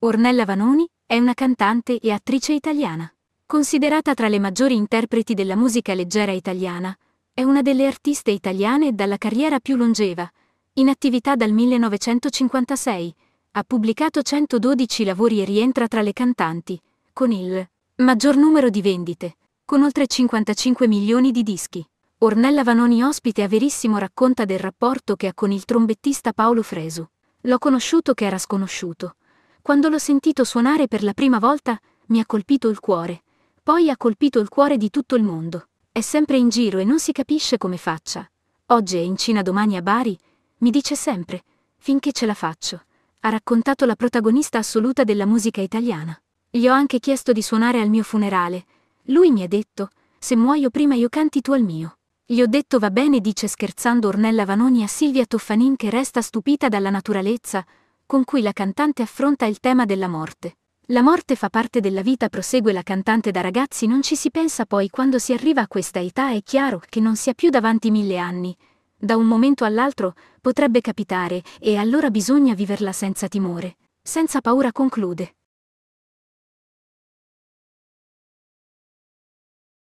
Ornella Vanoni è una cantante e attrice italiana. Considerata tra le maggiori interpreti della musica leggera italiana, è una delle artiste italiane dalla carriera più longeva, in attività dal 1956. Ha pubblicato 112 lavori e rientra tra le cantanti, con il maggior numero di vendite, con oltre 55 milioni di dischi. Ornella Vanoni ospite a Verissimo racconta del rapporto che ha con il trombettista Paolo Fresu. L'ho conosciuto che era sconosciuto. Quando l'ho sentito suonare per la prima volta, mi ha colpito il cuore. Poi ha colpito il cuore di tutto il mondo. È sempre in giro e non si capisce come faccia. Oggi è in Cina, domani a Bari. Mi dice sempre, finché ce la faccio. Ha raccontato la protagonista assoluta della musica italiana. Gli ho anche chiesto di suonare al mio funerale. Lui mi ha detto, se muoio prima io canti tu al mio. Gli ho detto va bene, dice scherzando Ornella Vanoni a Silvia Toffanin che resta stupita dalla naturalezza, con cui la cantante affronta il tema della morte. La morte fa parte della vita, prosegue la cantante da ragazzi, non ci si pensa poi quando si arriva a questa età è chiaro che non si ha più davanti mille anni. Da un momento all'altro potrebbe capitare e allora bisogna viverla senza timore, senza paura conclude.